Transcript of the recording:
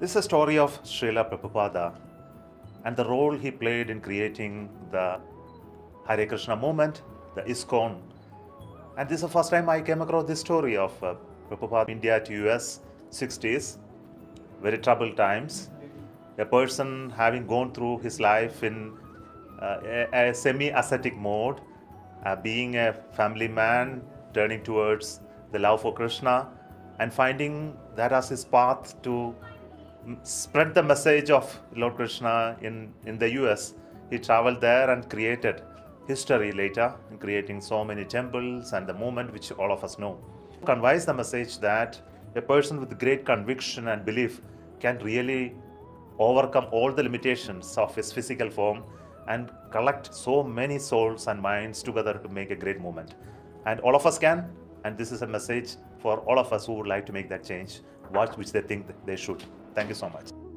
This is a story of Srila Prabhupada and the role he played in creating the Hare Krishna movement, the ISKCON. And this is the first time I came across this story of uh, Prabhupada India to US 60s, very troubled times. A person having gone through his life in uh, a, a semi ascetic mode, uh, being a family man, turning towards the love for Krishna, and finding that as his path to spread the message of Lord Krishna in, in the US. He traveled there and created history later, creating so many temples and the movement which all of us know. Conveys the message that a person with great conviction and belief can really overcome all the limitations of his physical form and collect so many souls and minds together to make a great movement. And all of us can, and this is a message for all of us who would like to make that change, watch which they think they should. Thank you so much.